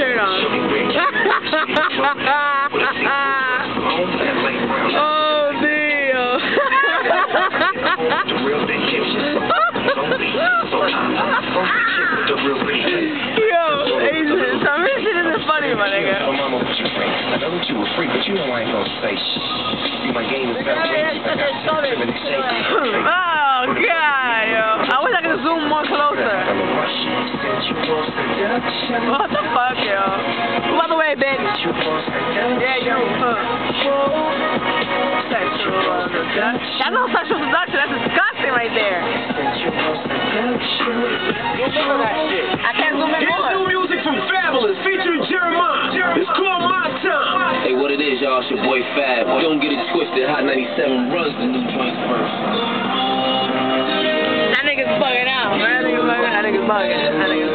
oh, damn. Yo, Asian, some shit isn't funny, my nigga. My mama was you. I know that you were free, but you know I ain't gonna say shit. You my game is better What the fuck, yo? By the way, bitch. Yeah, yo. Sexual. That's not sexual seduction. That's disgusting right there. I can't zoom in Here's new music from Fabolous featuring Jeremih. It's called My Time. Hey, what it is, y'all? It's your boy Fab. Don't get it twisted. Hot 97 runs the new joints first. That nigga's bugging out. That nigga's bugging. That nigga's bugging. That nigga's